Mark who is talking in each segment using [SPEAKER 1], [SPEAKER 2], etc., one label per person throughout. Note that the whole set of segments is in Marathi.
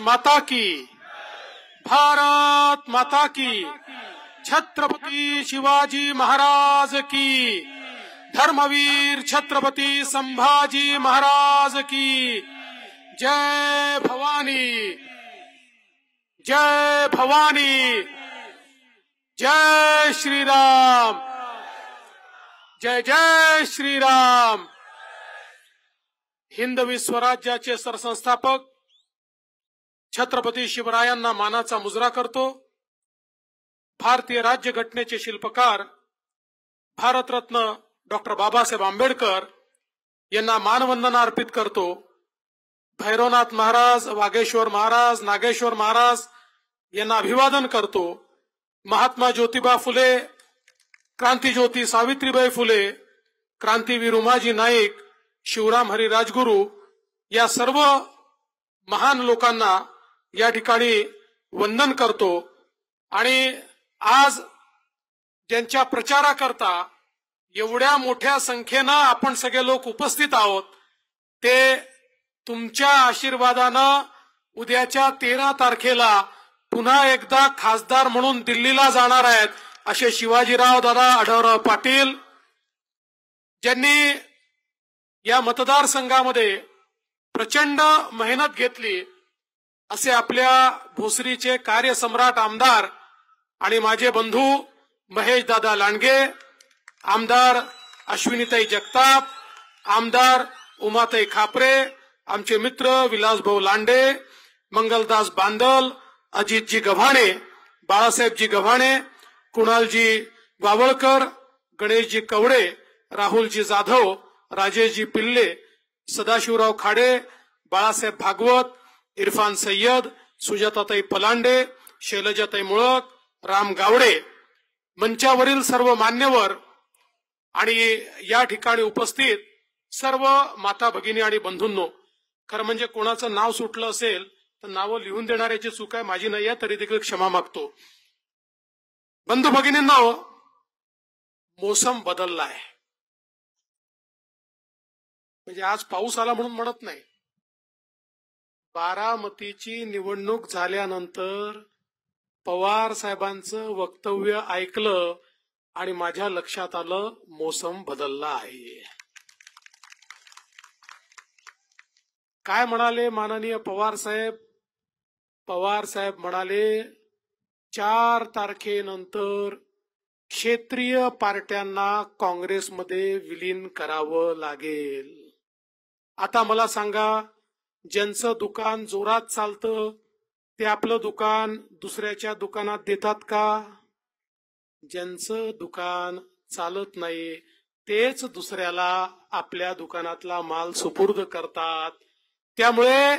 [SPEAKER 1] माता की। भारत माता की। छत्रपती शिवाजी महाराज की। धर्मवीर छत्रपती संभाजी महाराज की। जय भवानी। जय भवानी। जय श्रीराम। जय जय श्रीराम। हिंदवी स्वराज्याचे सरसंस्थापक छत्रपती शिवरायांना मानाचा मुजरा करतो. भारतीय राज्यघटनेचे शिल्पकार भारतरत्न डॉक्टर बाबासाहेब आंबेडकर यांना मानवंदना अर्पित करतो. भैरवनाथ महाराज वागेश्वर महाराज नागेश्वर महाराज यांना अभिवादन करतो. महात्मा ज्योतिबा फुले क्रांतीज्योती सावित्रीबाई फुले क्रांतीवीर उमाजी नाईक शिवराम हरी राजगुरू या सर्व महान लोकांना या ठिकाणी वंदन करतो. आणि आज ज्यांच्या प्रचाराकरता एवढ्या मोठ्या संख्येनं आपण सगळे लोक उपस्थित आहोत ते तुमच्या आशीर्वादानं उद्याच्या तेरा तारखेला पुन्हा एकदा खासदार म्हणून दिल्लीला जाणार आहेत असे शिवाजीराव दादा आढळराव पाटील ज्यांनी या मतदारसंघामध्ये प्रचंड मेहनत घेतली. असे आपल्या भोसरीचे कार्यसम्राट आमदार आणि माझे बंधू महेश दादा लांडगे आमदार अश्विनीताई जगताप आमदार उमाताई खापरे आमचे मित्र विलासभाऊ लांडे मंगलदास बांदल अजितजी गव्हाणे बाळासाहेबजी गव्हाणे कुणालजी वावळकर गणेशजी कवडे राहुलजी जाधव राजेशजी पिल्ले सदाशिवराव खाडे बाळासाहेब भागवत इरफान सय्यद सुजाताताई पलांडे शैलजाताई मुळक राम गावडे मंचावरील सर्व मान्यवर आणि या ठिकाणी उपस्थित सर्व माता भगिनी आणि बंधूंनो खरं म्हणजे कोणाचं नाव सुटलं असेल तर नावं लिहून देणाऱ्याची चूक आहे माझी नाही आहे तरी देखील क्षमा मागतो. बंधू भगिनींना मोसम बदललाय. म्हणजे आज पाऊस आला म्हणून म्हणत नाही. बारामतीची निवडणूक झाल्यानंतर पवार साहेबांचं वक्तव्य ऐकलं आणि माझ्या लक्षात आलं मोसम बदलला आहे. काय म्हणाले माननीय पवार साहेब? पवार साहेब म्हणाले चार तारखेनंतर क्षेत्रीय पार्ट्यांना काँग्रेसमध्ये विलीन करावं लागेल. आता मला सांगा ज्यांचं दुकान जोरात चालतं ते आपलं दुकान दुसऱ्याच्या दुकानात देतात का? ज्यांचं दुकान चालत नाही तेच दुसऱ्याला आपल्या दुकानातला माल सुपूर्द करतात. त्यामुळे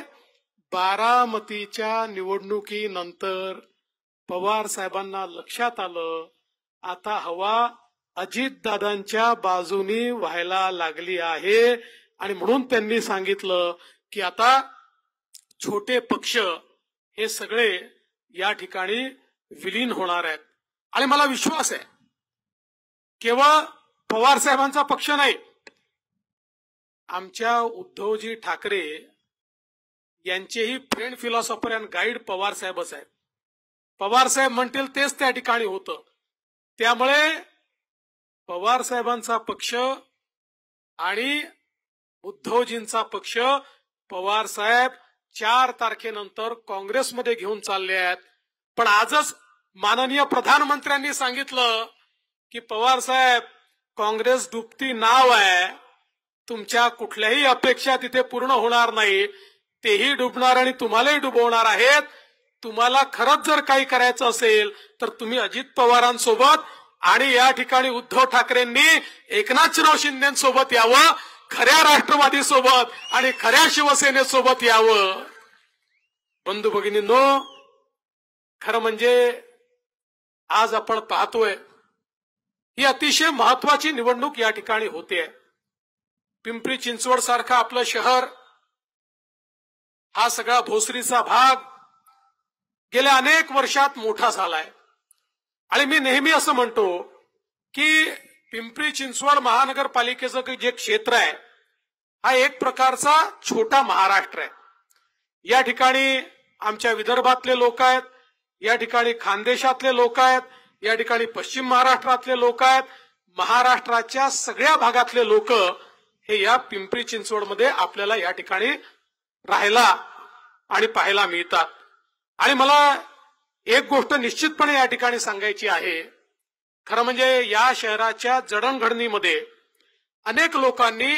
[SPEAKER 1] बारामतीच्या निवडणुकीनंतर पवार साहेबांना लक्षात आलं आता हवा अजितदादांच्या बाजूनी व्हायला लागली आहे. आणि म्हणून त्यांनी सांगितलं की आता छोटे पक्ष हे सगळे या ठिकाणी विलीन होणार आहेत. आणि मला विश्वास आहे केवळ पवार साहेबांचा पक्ष नाही आमच्या उद्धवजी ठाकरे यांचेही friend philosopher and guide Pawar साहेबच आहेत. पवार साहेब म्हणतील तेच त्या ठिकाणी होतं. त्यामुळे पवार साहेबांचा पक्ष आणि उद्धवजींचा पक्ष पवार साहेब चार तारखेनंतर काँग्रेसमध्ये घेऊन चालले आहेत. पण आजच माननीय प्रधानमंत्र्यांनी सांगितलं की पवार साहेब काँग्रेस डुबती नाव आहे. तुमच्या कुठल्याही अपेक्षा तिथे पूर्ण होणार नाही. तेही डुबणार आणि तुम्हालाही डुबवणार आहेत. तुम्हाला खरंच जर काही करायचं असेल तर तुम्ही अजित पवारांसोबत आणि या ठिकाणी उद्धव ठाकरेंनी एकनाथराव शिंदेसोबत यावं. खऱ्या राष्ट्रवादी सोबत आणि खऱ्या शिवसेनेसोबत यावं. बंधू भगिनींनो खरं म्हणजे आज आपण पाहतोय ही अतिशय महत्वाची निवडणूक या ठिकाणी होते पिंपरी चिंचवड सारखं आपलं शहर हा सगळा भोसरीचा भाग गेल्या अनेक वर्षात मोठा झालाय. आणि मी नेहमी असं म्हणतो की पिंपरी चिंचवड महानगरपालिकेचं जे क्षेत्र आहे हा एक प्रकारचा छोटा महाराष्ट्र आहे. या ठिकाणी आमच्या विदर्भातले लोक आहेत या ठिकाणी खानदेशातले लोक आहेत या ठिकाणी पश्चिम महाराष्ट्रातले लोक आहेत महाराष्ट्राच्या सगळ्या भागातले लोक हे या पिंपरी चिंचवडमध्ये आपल्याला या ठिकाणी राहायला आणि पाहायला मिळतात. आणि मला एक गोष्ट निश्चितपणे या ठिकाणी सांगायची आहे खरं म्हणजे या शहराच्या जडणघडणीमध्ये अनेक लोकांनी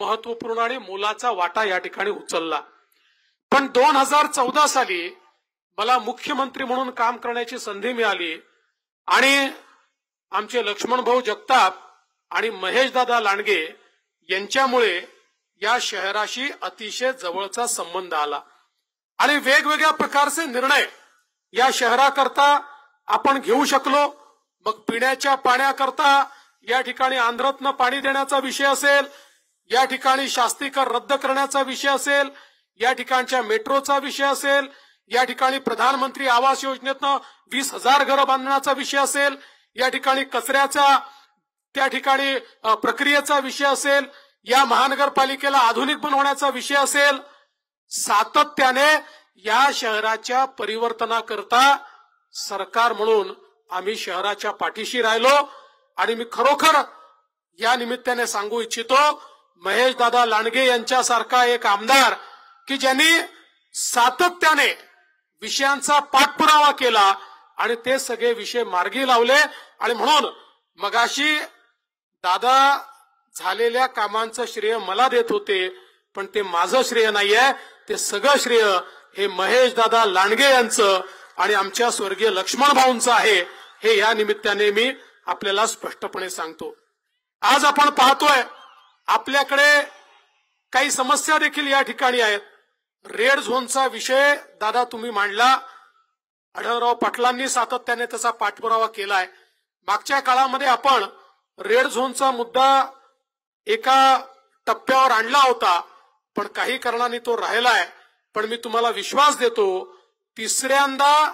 [SPEAKER 1] महत्त्वपूर्ण आणि मोलाचा वाटा या ठिकाणी उचलला. पण दोन हजार चौदा साली मला मुख्यमंत्री म्हणून काम करण्याची संधी मिळाली आणि आमचे लक्ष्मण भाऊ जगताप आणि महेशदादा लांडगे यांच्यामुळे या शहराशी अतिशय जवळचा संबंध आला. आणि वेगवेगळ्या प्रकारचे निर्णय या शहराकरता आपण घेऊ शकलो. मग पिण्याच्या पाण्याकरता या ठिकाणी आंध्रतनं पाणी देण्याचा विषय असेल या ठिकाणी शास्तीकर रद्द करण्याचा विषय असेल या ठिकाणच्या मेट्रोचा विषय असेल या ठिकाणी प्रधानमंत्री आवास योजनेतनं वीस हजार घरं बांधण्याचा विषय असेल या ठिकाणी कचऱ्याचा त्या ठिकाणी प्रक्रियेचा विषय असेल या महानगरपालिकेला आधुनिक बनवण्याचा विषय असेल सातत्याने या शहराच्या परिवर्तनाकरता सरकार म्हणून आम्ही शहराच्या पाठीशी राहिलो आणि मी खरोखर या निमित्ताने सांगू इच्छितो महेश दादा लांडगे यांच्यासारखा एक आमदार की ज्यांनी सातत्याने विषयांचा पाठपुरावा केला आणि ते सगळे विषय मार्गी लावले. आणि म्हणून मगाशी दादा झालेल्या कामांचं श्रेय मला देत होते पण ते माझं श्रेय नाहीये. ते सगळं श्रेय हे महेश दादा लांडगे यांचं. आणि आमच्या स्वर्गीय लक्ष्मण भाऊंचं आहे हे या निमित्ताने मी आपल्याला स्पष्टपणे सांगतो. आज आपण पाहतोय आपल्याकडे काही समस्या देखील या ठिकाणी आहेत. रेड झोनचा विषय दादा तुम्ही मांडला. आढळराव पाटलांनी सातत्याने त्याचा पाठपुरावा केलाय. मागच्या काळामध्ये आपण रेड झोनचा मुद्दा एका टप्प्यावर आणला होता पण काही कारणाने तो राहिलाय. पण मी तुम्हाला विश्वास देतो तिसऱ्यांदा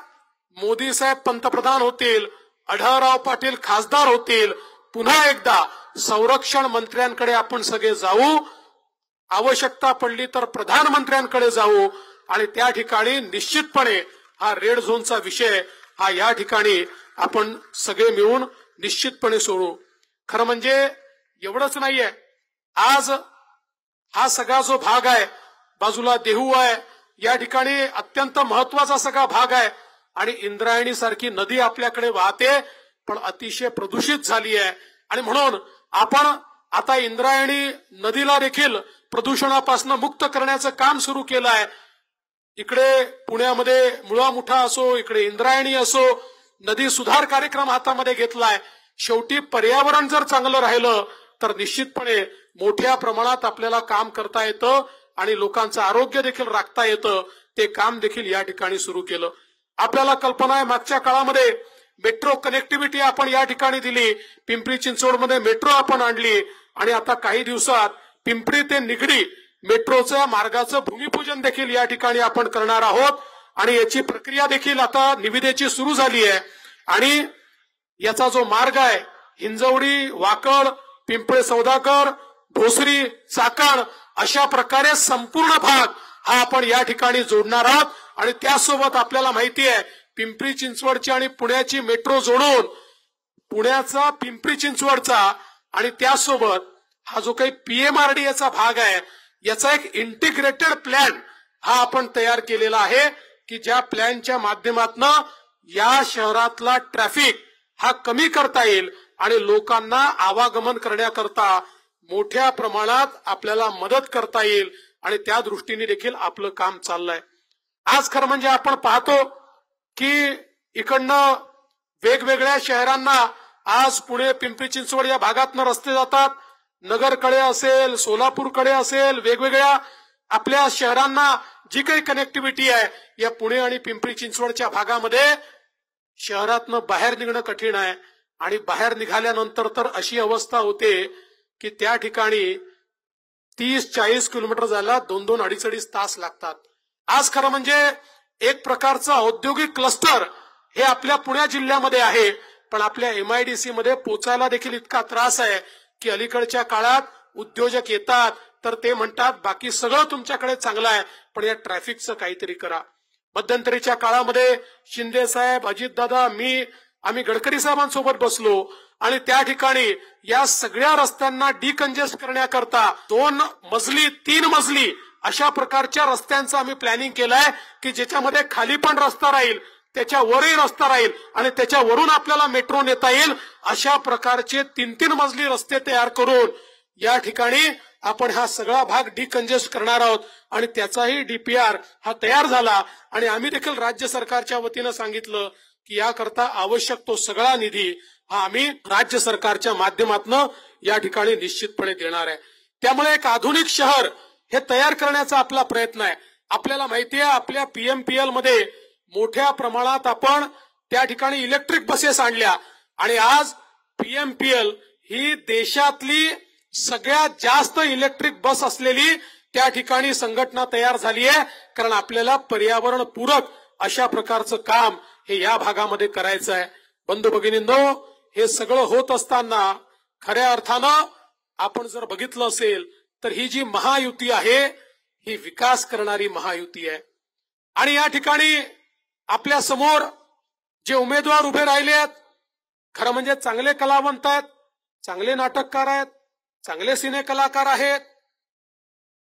[SPEAKER 1] मोदी साहेब पंतप्रधान होतील आढळराव पाटील खासदार होतील. पुन्हा एकदा संरक्षण मंत्र्यांकडे आपण सगळे जाऊ. आवश्यकता पडली तर प्रधानमंत्र्यांकडे जाऊ. आणि त्या ठिकाणी निश्चितपणे हा रेड झोनचा विषय हा या ठिकाणी आपण सगळे मिळून निश्चितपणे सोडू. खरं म्हणजे एवढंच नाहीये. आज हा सगळा जो भाग आहे बाजूला देहू आहे या ठिकाणी अत्यंत महत्त्वाचा सगळा भाग आहे. आणि इंद्रायणी सारखी नदी आपल्याकडे वाहते पण अतिशय प्रदूषित झाली आहे. आणि म्हणून आपण आता इंद्रायणी नदीला देखील प्रदूषणापासून मुक्त करण्याचं काम सुरू केलं आहे. इकडे पुण्यामध्ये मुळा मुठा असो इकडे इंद्रायणी असो नदी सुधार कार्यक्रम हातामध्ये घेतलाय. शेवटी पर्यावरण जर चांगलं राहिलं तर निश्चितपणे मोठ्या प्रमाणात आपल्याला काम करता येतं. आणि लोकांचं आरोग्य देखील राखता येतं. ते काम देखील या ठिकाणी सुरू केलं. आपल्याला कल्पना आहे मागच्या काळामध्ये मेट्रो कनेक्टिव्हिटी आपण या ठिकाणी दिली. पिंपरी चिंचवडमध्ये मेट्रो आपण आणली. आणि आता काही दिवसात पिंपरी ते निगडी मेट्रोच्या मार्गाचं भूमिपूजन देखील या ठिकाणी आपण करणार आहोत. आणि याची प्रक्रिया देखील आता निविदेची सुरू झाली आहे. आणि याचा जो मार्ग आहे हिंजवडी वाकड पिंपळे सौदाकर भोसरी चाकण अशा प्रकारे संपूर्ण भाग हा आपण या ठिकाणी जोडणार आहोत. आणि त्यासोबत आपल्याला माहिती आहे पिंपरी चिंचवडची आणि पुण्याची मेट्रो जोडून पुण्याचा पिंपरी चिंचवडचा आणि त्यासोबत हा जो काही पीएमआरडीएचा भाग आहे याचा एक इंटिग्रेटेड प्लॅन हा आपण तयार केलेला आहे की ज्या प्लॅनच्या माध्यमातून या शहरातला ट्रॅफिक हा कमी करता येईल आणि लोकांना आवागमन करण्याकरता मोठ्या प्रमाणात आपल्याला मदत करता येईल आणि त्या दृष्टीने देखील आपलं काम चाललंय. आज खरं म्हणजे आपण पाहतो की इकडनं वेगवेगळ्या शहरांना आज पुणे पिंपरी चिंचवड या भागातनं रस्ते जातात. नगरकडे असेल सोलापूरकडे असेल वेगवेगळ्या आपल्या शहरांना जी काही कनेक्टिव्हिटी आहे या पुणे आणि पिंपरी चिंचवडच्या भागामध्ये शहरातनं बाहेर निघणं कठीण आहे. आणि बाहेर निघाल्यानंतर तर अशी अवस्था होते की त्या ठिकाणी तीस चाळीस किलोमीटर जायला दोन दोन अडीच अडीच तास लागतात. आज खरं म्हणजे एक प्रकारचं औद्योगिक क्लस्टर हे आपल्या पुण्या जिल्ह्यामध्ये आहे पण आपल्या एमआयडीसी मध्ये पोचायला देखील इतका त्रास आहे की अलीकडच्या काळात उद्योजक येतात तर ते म्हणतात बाकी सगळं तुमच्याकडे चांगलं आहे पण या ट्रॅफिकचं काहीतरी करा. मध्यंतरीच्या काळामध्ये शिंदे साहेब अजितदादा मी आम्ही गडकरी साहेबांसोबत बसलो आणि त्या ठिकाणी या सगळ्या रस्त्यांना डिकंजेस्ट करण्याकरता दोन मजली तीन मजली अशा प्रकारच्या रस्त्यांचं आम्ही प्लॅनिंग केलंय की ज्याच्यामध्ये खाली पण रस्ता राहील त्याच्यावरही रस्ता राहील आणि त्याच्यावरून आपल्याला मेट्रो नेता येईल अशा प्रकारचे तीन तीन मजली रस्ते तयार करून या ठिकाणी आपण हा सगळा भाग डिकंजेस्ट करणार आहोत आणि त्याचाही डीपीआर हा तयार झाला. आणि आम्ही देखील राज्य सरकारच्या वतीनं सांगितलं की याकरता आवश्यक तो सगळा निधी हा आम्ही राज्य सरकारच्या माध्यमातून या ठिकाणी निश्चितपणे देणार आहे. त्यामुळे एक आधुनिक शहर हे तयार करण्याचा आपला प्रयत्न आहे. आपल्याला माहिती आहे आपल्या पीएमपीएलमध्ये मोठ्या प्रमाणात आपण त्या ठिकाणी इलेक्ट्रिक बसेस आणल्या. आणि आज पीएमपीएल ही देशातली सगळ्यात जास्त इलेक्ट्रिक बस असलेली त्या ठिकाणी संघटना तयार झाली आहे. कारण आपल्याला पर्यावरण पूरक अशा प्रकारचं काम हे या भागामध्ये करायचं आहे. बंधू भगिनींनो हे सगळं होत असताना खऱ्या अर्थानं आपण जर बघितलं असेल तर ही जी महायुती आहे ही विकास करणारी महायुती आहे. आणि या ठिकाणी आपल्यासमोर जे उमेदवार उभे राहिले आहेत खरं म्हणजे चांगले कलावंत आहेत चांगले नाटककार आहेत चांगले सिने कलाकार आहेत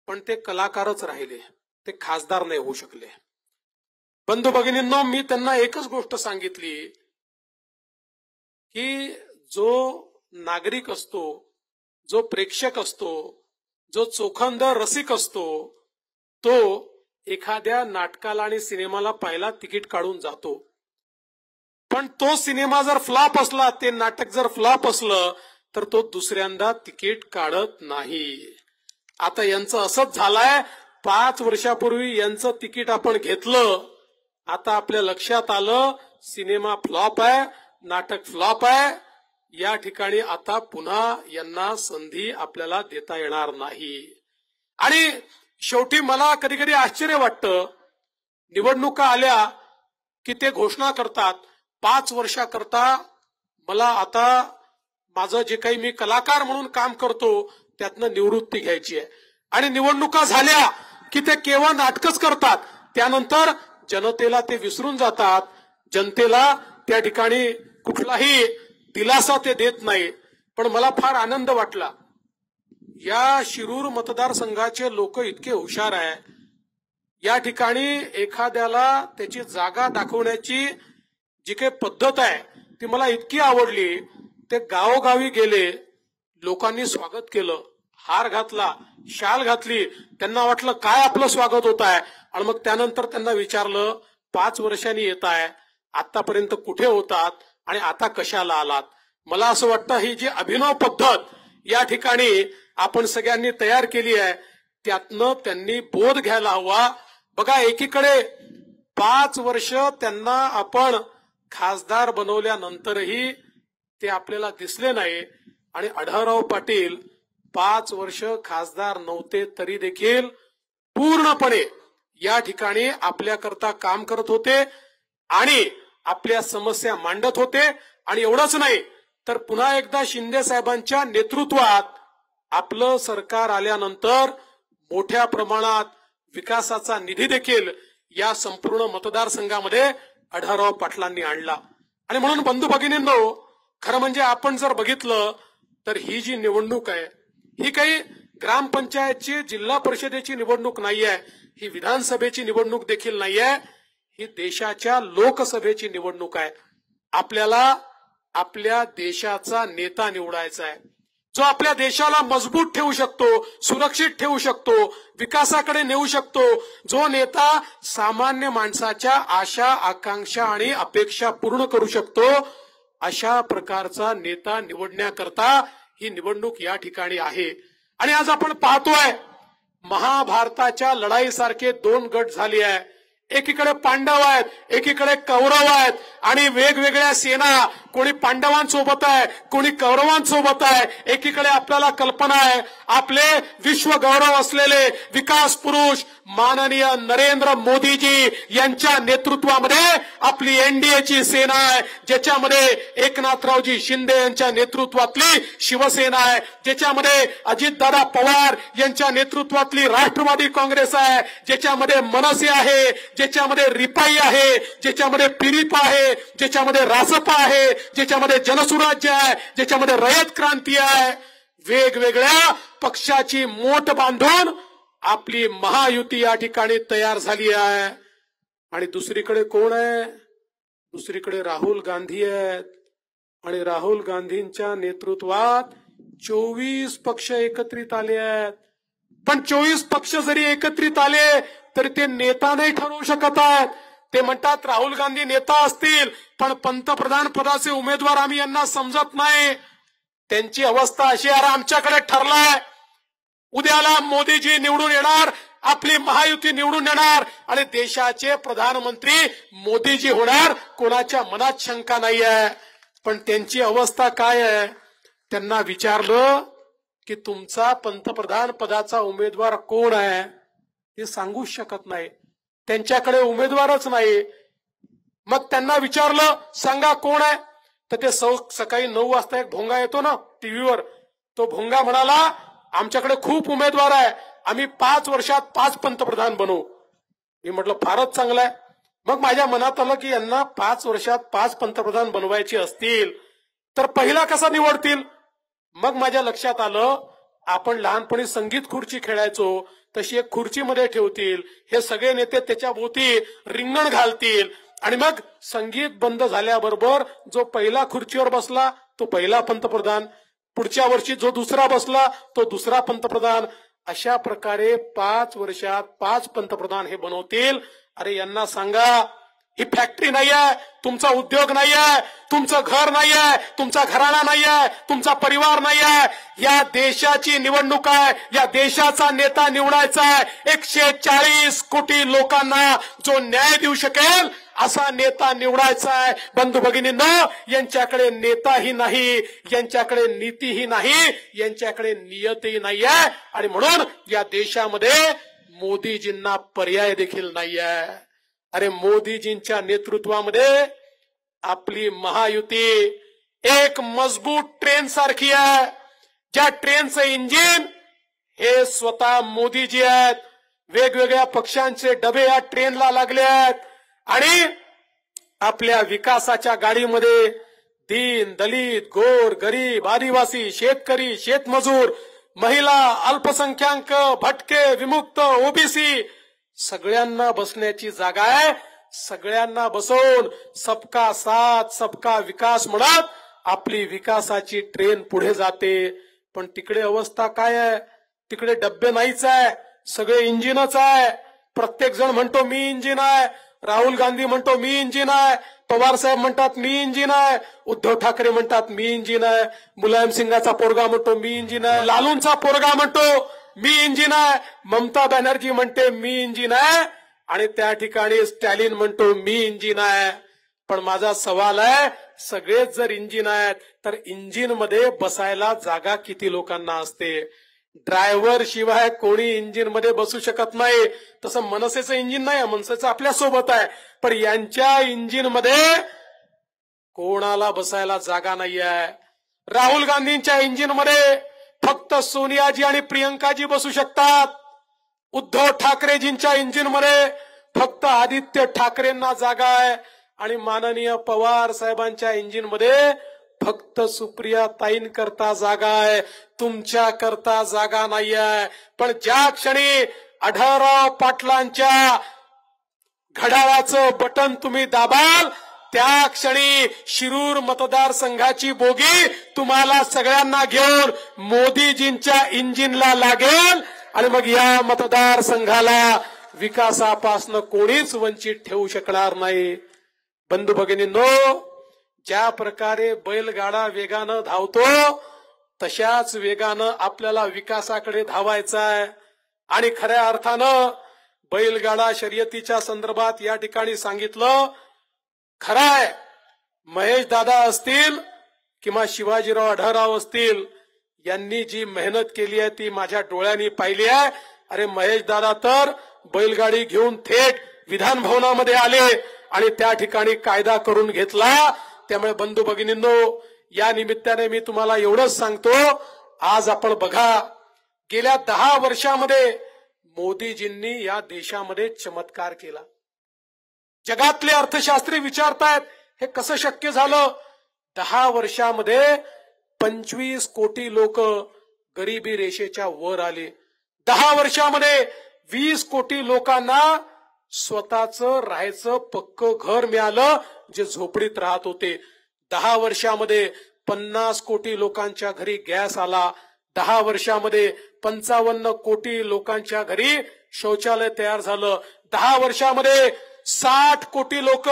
[SPEAKER 1] पण ते कलाकारच राहिले ते खासदार नाही होऊ शकले. बंधू भगिनींनो मी त्यांना एकच गोष्ट सांगितली की जो नागरिक असतो जो प्रेक्षक असतो जो चोखंदर रसिक असतो तो एखाद्या नाटकाला आणि सिनेमाला पाहिला तिकीट काढून जातो. पण तो सिनेमा जर फ्लॉप असला ते नाटक जर फ्लॉप असलं तर तो दुसऱ्यांदा तिकीट काढत नाही. आता यांचं असंच झालंय पाच वर्षापूर्वी यांचं तिकीट आपण घेतलं आता आपल्या लक्षात आलं सिनेमा फ्लॉप आहे नाटक फ्लॉप आहे. या ठिकाणी आता पुन्हा यांना संधी आपल्याला देता येणार नाही. आणि शेवटी मला कधी कधी आश्चर्य वाटतं निवडणुका आल्या की ते घोषणा करतात. पाच वर्षाकरता मला आता माझं जे काही मी कलाकार म्हणून काम करतो त्यातनं निवृत्ती घ्यायची आहे. आणि निवडणुका झाल्या की ते केवळ नाटकच करतात. त्यानंतर जनतेला ते विसरून जातात. जनतेला त्या ठिकाणी कुठलाही दिलासा ते देत नाही. पण मला फार आनंद वाटला. या शिरूर मतदारसंघाचे लोक इतके हुशार आहे. या ठिकाणी एखाद्याला त्याची जागा दाखवण्याची जी काही पद्धत आहे ती मला इतकी आवडली. ते गावोगावी गेले. लोकांनी स्वागत केलं. हार घातला शाल घातली त्यांना वाटलं काय आपलं स्वागत होत आहे? आणि मग त्यानंतर त्यांना विचारलं पाच वर्षांनी येत आहे आतापर्यंत कुठे होतात आणि आता कशाला आलात? मला असं वाटतं ही जी अभिनव पद्धत या ठिकाणी आपण सगळ्यांनी तयार केली आहे त्यातनं त्यांनी बोध घ्यायला हवा. बघा एकीकडे पाच वर्ष त्यांना आपण खासदार बनवल्यानंतरही ते आपल्याला दिसले नाही. आणि आढळराव पाटील पाच वर्ष खासदार नव्हते तरी देखील पूर्णपणे या ठिकाणी आपल्याकरता काम करत होते आणि आपल्या समस्या मांडत होते. आणि एवढंच नाही तर पुन्हा एकदा शिंदे साहेबांच्या नेतृत्वात आपलं सरकार आल्यानंतर मोठ्या प्रमाणात विकासाचा निधी देखील या संपूर्ण मतदारसंघामध्ये आढळराव पाटलांनी आणला. आणि म्हणून बंधू भगिनींनो खरं म्हणजे आपण जर बघितलं तर ही जी निवडणूक आहे ही काही ग्रामपंचायतची जिल्हा परिषदेची निवडणूक नाही आहे ही विधानसभेची निवडणूक देखील नाही आहे ही देशाच्या लोकसभेची निवडणूक आहे. आपल्याला आपल्या देशाचा नेता निवडायचा आहे. जो आपल्या देशाला मजबूत ठेवू शकतो सुरक्षित ठेवू शकतो विकासाकडे नेऊ शकतो जो नेता सामान्य माणसाच्या आशा आकांक्षा आणि अपेक्षा पूर्ण करू शकतो अशा प्रकारचा नेता निवडण्याकरता ही निवडणूक या ठिकाणी आहे. आणि आज आपण पाहतोय महाभारताच्या लढाईसारखे दोन गट झाले आहे. एकीकडे पांडव आहेत एकीकडे कौरव आहेत. आणि वेगवेगळ्या सेना कोणी पांडवांसोबत आहे कोणी कौरवांसोबत आहे एकीकडे आपल्याला कल्पना आहे आपले विश्व गौरव असलेले विकास पुरुष माननीय नरेंद्र मोदीजी यांच्या नेतृत्वामध्ये आपली एनडीएची सेना आहे ज्याच्यामध्ये एकनाथरावजी शिंदे यांच्या नेतृत्वातली शिवसेना आहे ज्याच्यामध्ये अजितदादा पवार यांच्या नेतृत्वातली राष्ट्रवादी काँग्रेस आहे ज्याच्यामध्ये मनसे आहे ज्याच्यामध्ये रिपाई आहे ज्याच्यामध्ये पिरिप आहे ज्याच्यामध्ये रासपा आहे ज्याच्यामध्ये जनसुराज्य आहे ज्याच्यामध्ये रयत क्रांती आहे वेगवेगळ्या पक्षाची मोठ बांधून आपली महायुती या ठिकाणी तयार झाली आहे. आणि दुसरीकडे कोण आहे? दुसरीकडे राहुल गांधी आहेत. आणि राहुल गांधींच्या नेतृत्वात चोवीस पक्ष एकत्रित आले आहेत. पण चोवीस पक्ष जरी एकत्रित आले तरी ते नेता नाही ठरवू शकत आहेत. ते म्हणतात राहुल गांधी नेता असतील पण पंतप्रधान पदाचे उमेदवार आम्ही यांना समजत नाही. त्यांची अवस्था अशी आहे आमच्याकडे ठरलाय. उद्याला मोदीजी निवडून येणार आपली महायुती निवडून येणार आणि देशाचे प्रधानमंत्री मोदीजी होणार कोणाच्या मनात शंका नाहीये. पण त्यांची अवस्था काय आहे? त्यांना विचारलं की तुमचा पंतप्रधान पदाचा उमेदवार कोण आहे? ते सांगूच शकत नाही. त्यांच्याकडे उमेदवारच नाही. मग त्यांना विचारलं सांगा कोण आहे? तर ते सकाळी नऊ वाजता एक भोंगा येतो ना टीव्हीवर तो भोंगा म्हणाला आमच्याकडे खूप उमेदवार आहे. आम्ही पाच वर्षात पाच पंतप्रधान बनवू मी म्हटलं फारच चांगलं आहे. मग माझ्या मनात आलं की यांना पाच वर्षात पाच पंतप्रधान बनवायचे असतील तर पहिला कसा निवडतील? मग माझ्या लक्षात आलं आपण लहानपणी संगीत खुर्ची खेळायचो तशी एक खुर्चीमध्ये ठेवतील हे सगळे नेते त्याच्या भोवती रिंगण घालतील आणि मग संगीत बंद झाल्याबरोबर जो पहिला खुर्चीवर बसला तो पहिला पंतप्रधान. पुढच्या वर्षी जो दुसरा बसला तो दुसरा पंतप्रधान. अशा प्रकारे पाच वर्षात पाच पंतप्रधान हे बनवतील. अरे यांना सांगा ही फॅक्टरी नाही आहे तुमचा उद्योग नाही आहे तुमचं घर नाही आहे तुमचा घराणा नाही आहे तुमचा परिवार नाही आहे या देशाची निवडणूक आहे या देशाचा नेता निवडायचा आहे. एकशे चाळीस कोटी लोकांना जो न्याय देऊ शकेल असा नेता निवडायचा आहे. बंधू भगिनींना यांच्याकडे नेताही नाही यांच्याकडे नीतीही नाही यांच्याकडे नियतही नाही आहे आणि म्हणून या देशामध्ये मोदीजींना पर्याय देखील नाही आहे अरे मोदीजींच्या नेतृत्वामध्ये आपली महायुती एक मजबूत ट्रेन सारखी आहे. ज्या ट्रेनचं इंजिन हे स्वतः मोदीजी आहेत. वेगवेगळ्या पक्षांचे डबे या ट्रेनला लागले आहेत. आणि आपल्या विकासाच्या गाडीमध्ये दीन दलित गोर गरीब आदिवासी शेतकरी शेतमजूर महिला अल्पसंख्याक भटके विमुक्त ओबीसी सगळ्यांना बसण्याची जागा आहे. सगळ्यांना बसवून सबका साथ सबका विकास म्हणत आपली विकासाची ट्रेन पुढे जाते. पण तिकडे अवस्था काय आहे? तिकडे डब्बे नाहीच आहे. सगळे इंजिनच आहे. प्रत्येक जण म्हणतो मी इंजिन आहे. राहुल गांधी म्हणतो मी इंजिन आहे. पवार साहेब म्हणतात मी इंजिन आहे. उद्धव ठाकरे म्हणतात मी इंजिन आहे. मुलायम सिंगाचा पोरगा म्हणतो मी इंजिन आहे. लालूंचा पोरगा म्हणतो मी इंजिन आहे. ममता बॅनर्जी म्हणते मी इंजिन आहे. आणि त्या ठिकाणी स्टॅलिन म्हणतो मी इंजिन आहे. पण माझा सवाल आहे सगळेच जर इंजिन आहेत तर इंजिनमध्ये बसायला जागा किती लोकांना असते? ड्रायव्हर शिवाय कोणी इंजिनमध्ये बसू शकत नाही. तसं मनसेचं इंजिन नाही मनसेचं आपल्यासोबत आहे. पण यांच्या इंजिनमध्ये कोणाला बसायला जागा नाही आहे राहुल गांधींच्या इंजिनमध्ये फक्त सोनियाजी आणि प्रियंकाजी बसू शकतात. उद्धव ठाकरेजींच्या इंजिनमध्ये फक्त आदित्य ठाकरेंना जागा आहे. आणि माननीय पवार साहेबांच्या इंजिनमध्ये फक्त सुप्रिया ताईन करता जागा आहे. तुमच्या करता जागा नाही आहे पण ज्या क्षणी आढळराव पाटलांच्या घड्याळाचं बटन तुम्ही दाबाल त्या क्षणी शिरूर मतदारसंघाची बोगी तुम्हाला सगळ्यांना घेऊन मोदीजींच्या इंजिनला लागेल. आणि मग या मतदारसंघाला विकासापासनं कोणीच वंचित ठेवू शकणार नाही. बंधू भगिनींनो ज्या प्रकारे बैलगाडा वेगानं धावतो तशाच वेगानं आपल्याला विकासाकडे धावायचा आहे आणि खऱ्या अर्थानं बैलगाडा शर्यतीच्या संदर्भात या ठिकाणी सांगितलं खरं आहे महेश दादा असतील किंवा शिवाजीराव आढळराव असतील यांनी जी मेहनत केली आहे ती माझ्या डोळ्यांनी पाहिली आहे. अरे महेश दादा तर बैलगाडी घेऊन थेट विधान भवनामध्ये आले आणि त्या ठिकाणी कायदा करून घेतला. त्यामुळे बंधू भगिनींनो या निमित्ताने मी तुम्हाला एवढंच सांगतो. आज आपण बघा गेल्या दहा वर्षामध्ये मोदीजींनी या देशामध्ये चमत्कार केला. जगातले अर्थशास्त्री विचारतायत हे कसं शक्य झालं? दहा वर्षामध्ये पंचवीस कोटी लोक गरिबी रेषेच्या वर आले. दहा वर्षामध्ये वीस कोटी लोकांना स्वतःच राहायचं पक्क घर मिळालं जे झोपडीत राहत होते. दहा वर्षामध्ये पन्नास कोटी लोकांच्या घरी गॅस आला. दहा वर्षामध्ये पंचावन्न कोटी लोकांच्या घरी शौचालय तयार झालं. दहा वर्षामध्ये साठ कोटी लोक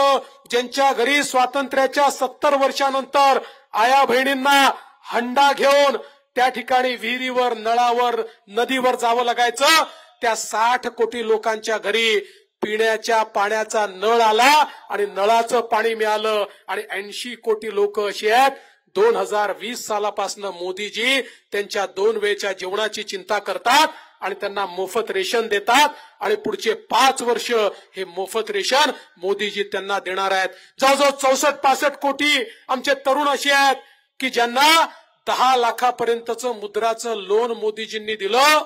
[SPEAKER 1] ज्यांच्या घरी स्वातंत्र्याच्या सत्तर वर्षानंतर आया बहिणींना हंडा घेऊन त्या ठिकाणी विहिरीवर नळावर नदीवर जावं लागायचं. त्या साठ कोटी लोकांच्या घरी पिण्याच्या पाण्याचा नळ आला आणि नळाचं पाणी मिळालं आणि ऐंशी कोटी लोक अशी आहेत. दोन हजार वीस सालापासून मोदीजी त्यांच्या दोन वेळच्या जेवणाची चिंता करतात. आणि त्यांना मोफत रेशन देतात. आणि पुढचे पाच वर्ष हे मोफत रेशन मोदीजी त्यांना देणार आहेत. जवळजवळ चौसष्ट पासष्ट कोटी आमचे तरुण असे आहेत की ज्यांना दहा लाखापर्यंतचं मुद्राचं लोन मोदीजींनी दिलं.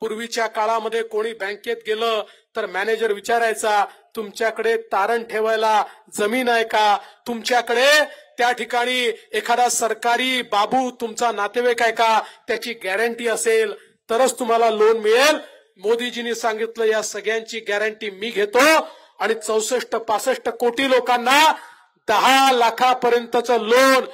[SPEAKER 1] पूर्वीच्या काळामध्ये कोणी बँकेत गेलं तर मॅनेजर विचारायचा तुमच्याकडे तारण ठेवायला जमीन आहे का? तुमच्याकडे त्या ठिकाणी एखादा सरकारी बाबू तुमचा नातेवाईक आहे का? त्याची गॅरंटी असेल. तरच तुम्हाला लोन मिळेल. मोदीजींनी सांगितलं या सगळ्यांची गॅरंटी मी घेतो. आणि चौसष्ट पासष्ट कोटी लोकांना दहा लाखापर्यंतचं लोन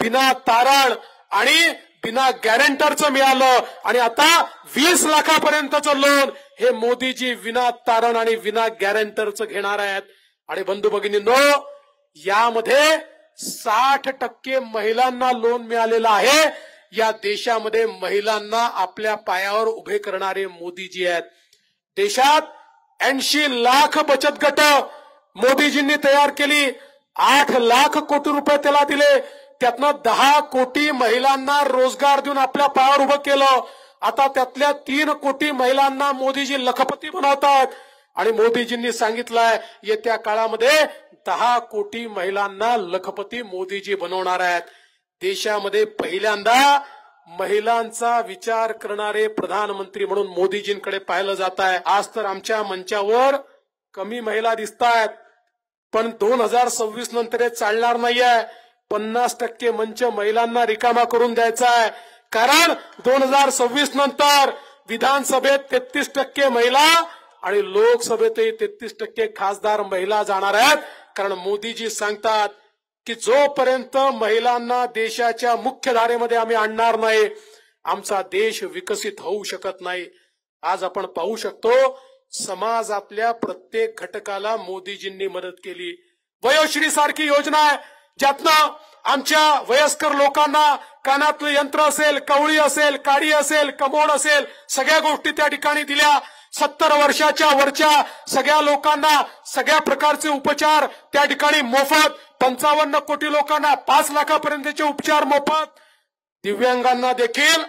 [SPEAKER 1] बिना तारण आणि बिना गॅरंटरचं मिळालं. आणि आता वीस लाखापर्यंतचं लोन हे मोदीजी विना तारण आणि विना गॅरंटरचं घेणार आहेत. आणि बंधू भगिनींनो यामध्ये साठ टक्के महिलांना लोन मिळालेलं आहे. या देशामध्ये महिलांना आपल्या पायावर उभे करणारे मोदीजी आहेत. देशात ऐंशी लाख बचत गट मोदीजींनी तयार केली. आठ लाख कोटी रुपये त्याला दिले. त्यातनं दहा कोटी महिलांना रोजगार देऊन आपल्या पायावर उभं केलं. आता त्यातल्या तीन कोटी महिलांना मोदीजी लखपती बनवतात. आणि मोदीजींनी सांगितलंय येत्या काळामध्ये दहा कोटी महिलांना लखपती मोदीजी बनवणार आहेत. देशामध्ये पहिल्यांदा महिलांचा विचार करणारे प्रधानमंत्री म्हणून मोदीजींकडे पाहिलं जात आहे. आज तर आमच्या मंचावर कमी महिला दिसत आहेत पण दोन हजार सव्वीस नंतर हे चालणार नाहीये. पन्नास टक्के मंच महिलांना रिकामा करून द्यायचा आहे. कारण दोन हजार सव्वीस नंतर विधानसभेत तेहतीस टक्के महिला आणि लोकसभेतही तेहतीस टक्के खासदार महिला जाणार आहेत. कारण मोदीजी सांगतात की जोपर्यंत महिलांना देशाच्या मुख्य धारेमध्ये आम्ही आणणार नाही आमचा देश विकसित होऊ शकत नाही. आज आपण पाहू शकतो समाजातल्या प्रत्येक घटकाला मोदीजींनी मदत केली. वयोश्री सारखी योजना आहे ज्यातनं आमच्या वयस्कर लोकांना कानातलं यंत्र असेल कवळी असेल काडी असेल कमोड असेल सगळ्या गोष्टी त्या ठिकाणी दिल्या. सत्तर वर्षाच्या वरच्या सगळ्या लोकांना सगळ्या प्रकारचे उपचार त्या ठिकाणी मोफत पंचावन्न कोटी लोकांना पाच लाखापर्यंतचे उपचार मोफत. दिव्यांगांना देखील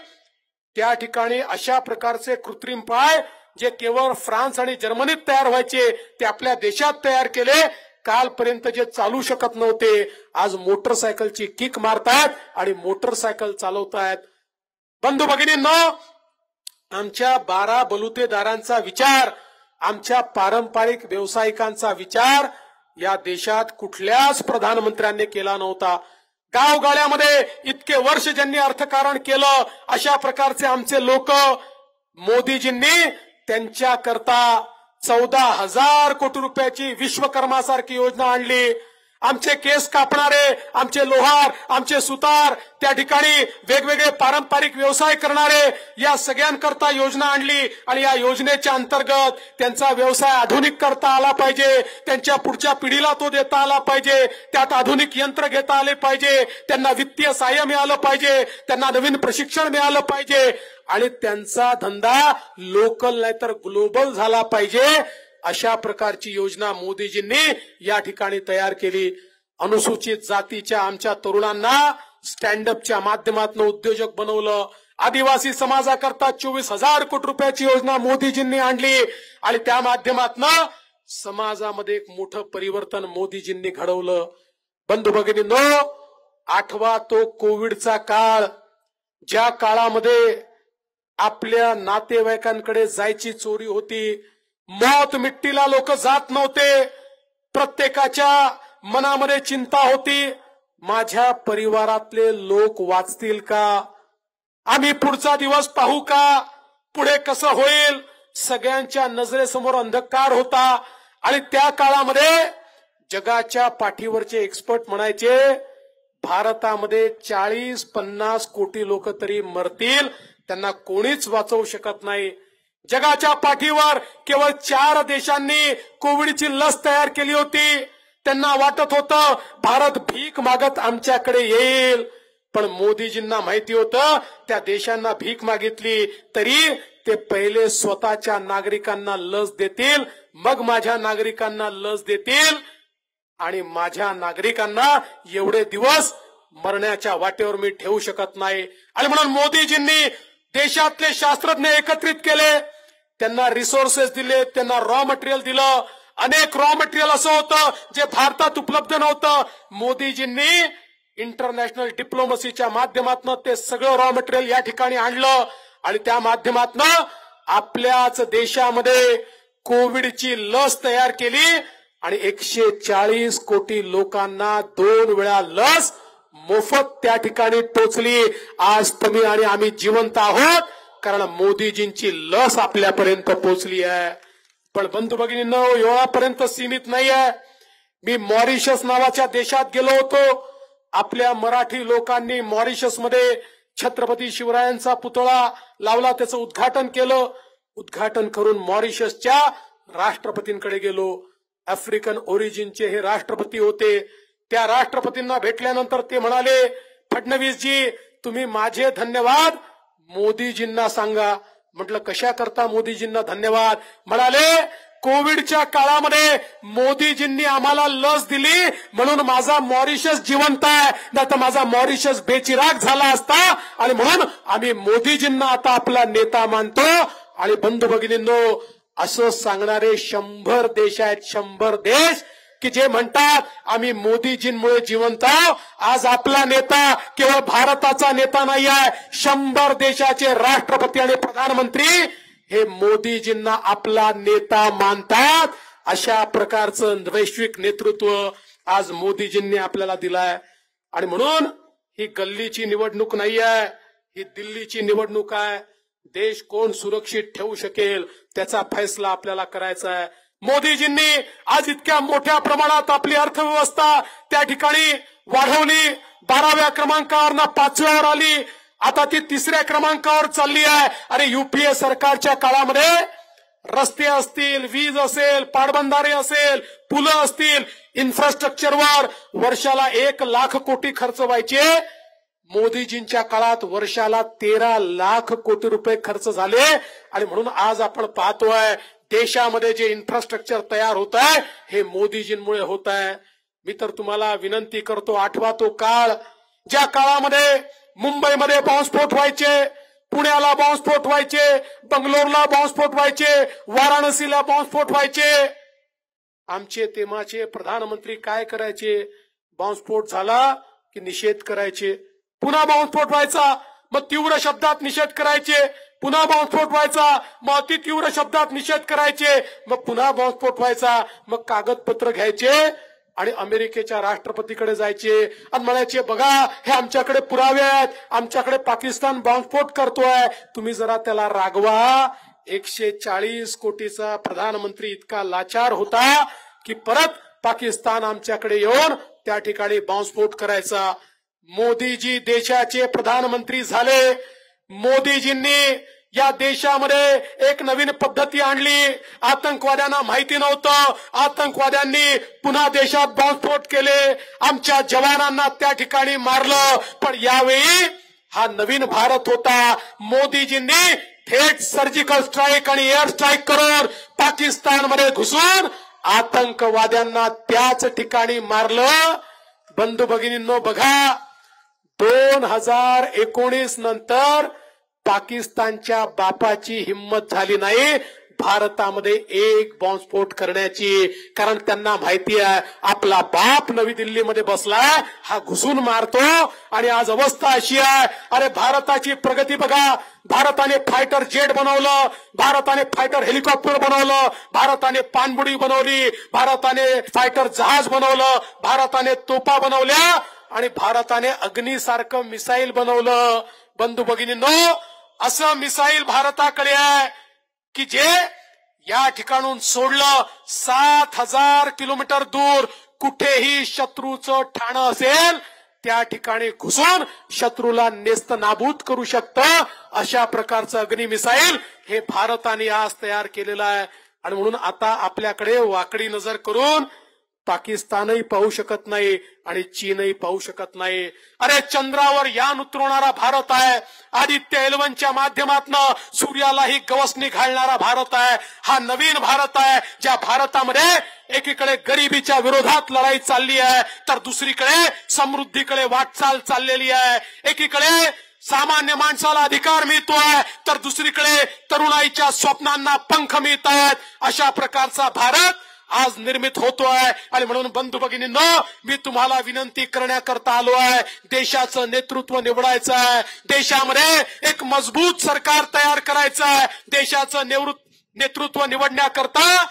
[SPEAKER 1] त्या ठिकाणी अशा प्रकारचे कृत्रिम पाय जे केवळ फ्रान्स आणि जर्मनीत तयार व्हायचे ते आपल्या देशात तयार केले कालपर्यंत जे चालू शकत नव्हते. आज मोटरसायकलची किक मारतायत आणि मोटरसायकल चालवतायत. बंधू भगिनींनो आमच्या बारा बलुतेदारांचा विचार आमच्या पारंपरिक व्यावसायिकांचा विचार या देशात कुठल्याच प्रधानमंत्र्यांनी केला नव्हता. गावगाड्यामध्ये इतके वर्ष ज्यांनी अर्थकारण केलं अशा प्रकारचे आमचे लोक मोदीजींनी त्यांच्याकरता चौदा हजार कोटी रुपयाची विश्वकर्मासारखी योजना आणली. आमचे केस कापणारे आमचे लोहार आमचे सुतार त्या ठिकाणी वेगवेगळे पारंपरिक व्यवसाय करणारे या सगळ्यांकरता योजना आणली आणि या योजनेच्या अंतर्गत त्यांचा व्यवसाय आधुनिक करता आला पाहिजे त्यांच्या पुढच्या पिढीला तो देता आला पाहिजे त्यात आधुनिक यंत्र घेता आले पाहिजे त्यांना वित्तीय सहाय्य मिळालं पाहिजे त्यांना नवीन प्रशिक्षण मिळालं पाहिजे आणि त्यांचा धंदा लोकल नाही तर ग्लोबल झाला पाहिजे. अशा प्रकारची योजना मोदीजींनी या ठिकाणी तयार केली. अनुसूचित जातीच्या आमच्या तरुणांना स्टँडअपच्या माध्यमातून उद्योजक बनवलं. आदिवासी समाजाकरता चोवीस हजार कोटी रुपयाची योजना मोदीजींनी आणली. आणि त्या माध्यमातून समाजामध्ये एक मोठं परिवर्तन मोदीजींनी घडवलं. बंधू भगिनींनो आठवा तो कोविडचा काळ ज्या काळामध्ये आपल्या नातेवाईकांकडे जायची चोरी होती मौत मिट्टीला लोक जात नव्हते. प्रत्येकाच्या मनामध्ये चिंता होती. माझ्या परिवारातले लोक वाचतील का? आम्ही पुढचा दिवस पाहू का? पुढे कसं होईल? सगळ्यांच्या नजरेसमोर अंधकार होता. आणि त्या काळामध्ये जगाच्या पाठीवरचे एक्सपर्ट म्हणायचे भारतामध्ये चाळीस पन्नास कोटी लोक तरी मरतील. त्यांना कोणीच वाचवू शकत नाही. जगाच्या पाठीवर केवळ चार देशांनी कोविडची लस तयार केली होती. त्यांना वाटत होतं भारत भीक मागत आमच्याकडे येईल. पण मोदीजींना माहिती होतं त्या देशांना भीक मागितली तरी ते पहिले स्वतःच्या नागरिकांना लस देतील मग माझ्या नागरिकांना लस देतील. आणि माझ्या नागरिकांना एवढे दिवस मरण्याच्या वाटेवर मी ठेवू शकत नाही. आणि म्हणून मोदीजींनी देशातले शास्त्रज्ञ एकत्रित केले. त्यांना रिसोर्सेस दिले त्यांना रॉ मटेरियल दिलं. अनेक रॉ मटेरियल असं होतं जे भारतात उपलब्ध नव्हतं. मोदीजींनी इंटरनॅशनल डिप्लोमसीच्या माध्यमातून ते सगळं रॉ मटेरियल या ठिकाणी आणलं. आणि त्या माध्यमातून आपल्याच देशामध्ये कोविडची लस तयार केली. आणि एकशे चाळीस कोटी लोकांना दोन वेळा लस मोफत त्या ठिकाणी टोचली. आज तुम्ही आणि आम्ही जिवंत आहोत. कारण मोदीजींची लस आपल्यापर्यंत पोहोचली आहे. पण बंधू न एवढापर्यंत सीमित नाही आहे मी मॉरिशस नावाच्या देशात गेलो होतो. आपल्या मराठी लोकांनी मॉरिशसमध्ये छत्रपती शिवरायांचा पुतळा लावला त्याचं उद्घाटन केलं. उद्घाटन करून मॉरिशसच्या राष्ट्रपतींकडे गेलो. आफ्रिकन ओरिजिनचे हे राष्ट्रपती होते. त्या राष्ट्रपतींना भेटल्यानंतर ते म्हणाले फडणवीसजी तुम्ही माझे धन्यवाद. मोदीजींना सांगा. म्हटलं कशा करता मोदीजींना धन्यवाद? म्हणाले कोविडच्या काळामध्ये मोदीजींनी आम्हाला लस दिली म्हणून माझा मॉरिशस जिवंत आहे. नाही तर माझा मॉरिशस बेचिराग झाला असता आणि म्हणून आम्ही मोदीजींना आता आपला नेता मानतो. आणि बंधू भगिनींनो असं सांगणारे शंभर देश आहेत शंभर देश. की जे म्हणतात आम्ही मोदीजींमुळे जिवंत आहोत. आज आपला नेता केवळ भारताचा नेता नाही आहे शंभर देशाचे राष्ट्रपती आणि प्रधानमंत्री हे मोदीजींना आपला नेता मानतात. अशा प्रकारचं वैश्विक नेतृत्व आज मोदीजींनी आपल्याला दिलाय. आणि म्हणून ही गल्लीची निवडणूक नाही आहे ही दिल्लीची निवडणूक आहे. देश कोण सुरक्षित ठेवू शकेल त्याचा फैसला आपल्याला करायचा आहे. मोदीजींनी आज इतक्या मोठ्या प्रमाणात आपली अर्थव्यवस्था त्या ठिकाणी वाढवली. बाराव्या क्रमांकावर ना पाचव्यावर आली. आता ती तिसऱ्या क्रमांकावर चालली आहे. आणि युपीए सरकारच्या काळामध्ये रस्ते असतील वीज असेल पाटबंधारे असेल पुलं असतील इन्फ्रास्ट्रक्चरवर वर्षाला एक लाख कोटी खर्च व्हायचे. मोदीजींच्या काळात वर्षाला तेरा लाख कोटी रुपये खर्च झाले. आणि म्हणून आज आपण पाहतोय देशामध्ये जे इन्फ्रास्ट्रक्चर तयार होत आहे हे मोदीजींमुळे होत आहे मी तर तुम्हाला विनंती करतो आठवा तो काळ. ज्या काळामध्ये मुंबईमध्ये बॉम्बस्फोट व्हायचे पुण्याला बॉम्बस्फोट व्हायचे बंगलोरला बॉम्बस्फोट व्हायचे वाराणसीला बॉम्बस्फोट व्हायचे. आमचे तेमाचे प्रधानमंत्री काय करायचे? बॉम्बस्फोट झाला की निषेध करायचे? पुन्हा बॉम्बस्फोट व्हायचा? मग तीव्र शब्दात निषेध करायचे? पुन्हा बॉम्बस्फोट व्हायचा. मग अति तीव्र शब्दात निषेध करायचे. मग पुन्हा बॉम्बस्फोट व्हायचा. मग कागदपत्र घ्यायचे आणि अमेरिकेच्या राष्ट्रपतीकडे जायचे. आणि म्हणायचे बघा हे आमच्याकडे पुरावे आहेत. आमच्याकडे पाकिस्तान बॉम्बस्फोट करतोय. तुम्ही जरा त्याला रागवा. एकशे चाळीस कोटीचा प्रधानमंत्री इतका लाचार होता की परत पाकिस्तान आमच्याकडे येऊन त्या ठिकाणी बॉम्बस्फोट करायचा. मोदीजी देशाचे प्रधानमंत्री झाले. मोदीजींनी या देशामध्ये एक नवीन पद्धती आणली. आतंकवाद्यांना माहिती नव्हतं. आतंकवाद्यांनी पुन्हा देशात बॉम्बस्फोट केले. आमच्या जवानांना त्या ठिकाणी मारलं. पण यावेळी हा नवीन भारत होता. मोदीजींनी थेट सर्जिकल स्ट्राईक आणि एअर स्ट्राईक करून पाकिस्तानमध्ये घुसून आतंकवाद्यांना त्याच ठिकाणी मारलं. बंधू भगिनींनो बघा दोन हजार एकोणीस नंतर पाकिस्तानच्या बापाची हिंमत झाली नाही. भारतामध्ये एक बॉम्बस्फोट करण्याची. कारण त्यांना माहिती आहे आपला बाप नवी दिल्लीमध्ये बसलाय हा घुसून मारतो. आणि आज अवस्था अशी आहे अरे भारताची प्रगती बघा. भारताने फायटर जेट बनवलं भारताने फायटर हेलिकॉप्टर बनवलं भारताने पाणबुडी बनवली भारताने फायटर जहाज बनवलं भारताने तोपा बनवल्या. आणि भारताने अग्नीसारखं मिसाईल बनवलं. बंधू भगिनींनो असं मिसाईल भारताकडे आहे की जे या ठिकाणून सोडलं. सात हजार किलोमीटर दूर कुठेही शत्रूचं ठाणं असेल त्या ठिकाणी घुसून शत्रूला नेस्त नाबूद करू शकतं. अशा प्रकारचं अग्नी मिसाईल हे भारताने आज तयार केलेलं आहे. आणि म्हणून आता आपल्याकडे वाकडी नजर करून पाकिस्तानही पाहू शकत नाही आणि चीनही पाहू शकत नाही. अरे चंद्रावर यान उतरवणारा भारत आहे. आदित्य एलवनच्या माध्यमातनं सूर्यालाही गवसणी घालणारा भारत आहे. हा नवीन भारत आहे ज्या भारतामध्ये एकीकडे गरिबीच्या विरोधात लढाई चालली आहे तर दुसरीकडे समृद्धीकडे वाटचाल चाललेली आहे. एकीकडे सामान्य माणसाला अधिकार मिळतोय तर दुसरीकडे तरुणाईच्या स्वप्नांना पंख मिळत आहेत. अशा प्रकारचा भारत आज निर्मित होतोय. आणि म्हणून बंधू भगिनींना मी तुम्हाला विनंती करण्याकरता आलो आहे. देशाचं नेतृत्व निवडायचं आहे. देशामध्ये एक मजबूत सरकार तयार करायचं आहे. देशाचं नेतृत्व निवडण्याकरता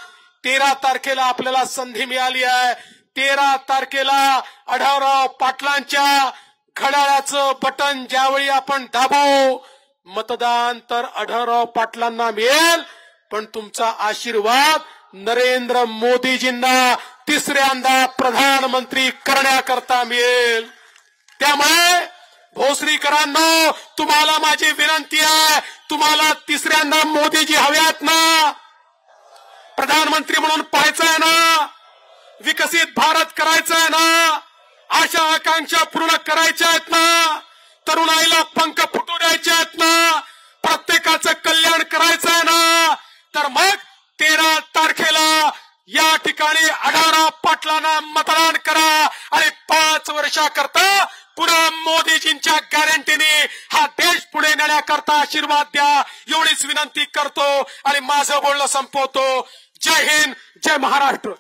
[SPEAKER 1] तेरा तारखेला आपल्याला संधी मिळाली आहे. तेरा तारखेला आढावराव पाटलांच्या घड्याळाचं बटन ज्यावेळी आपण दाबू मतदान तर आढळराव पाटलांना मिळेल. पण तुमचा आशीर्वाद नरेंद्र मोदीजींना तिसऱ्यांदा प्रधानमंत्री करण्याकरता मिळेल. त्यामुळे भोसरीकरांना तुम्हाला माझी विनंती आहे तुम्हाला तिसऱ्यांदा मोदीजी हव्यात ना? प्रधानमंत्री म्हणून पाहायचं आहे ना? विकसित भारत करायचा आहे ना? आशा आकांक्षा पूर्ण करायच्या आहेत ना? तरुणाईला पंख फुटू द्यायचे आहेत ना? प्रत्येकाचं कल्याण करायचं आहे ना? तर मग तेरा तारखेला या ठिकाणी अढारा पाटलांना मतदान करा आणि पाच वर्षाकरता पुन्हा मोदीजींच्या गॅरंटीने हा देश पुढे नेण्याकरता आशीर्वाद द्या. एवढीच विनंती करतो आणि माझं बोलणं संपवतो. जय हिंद जय महाराष्ट्र.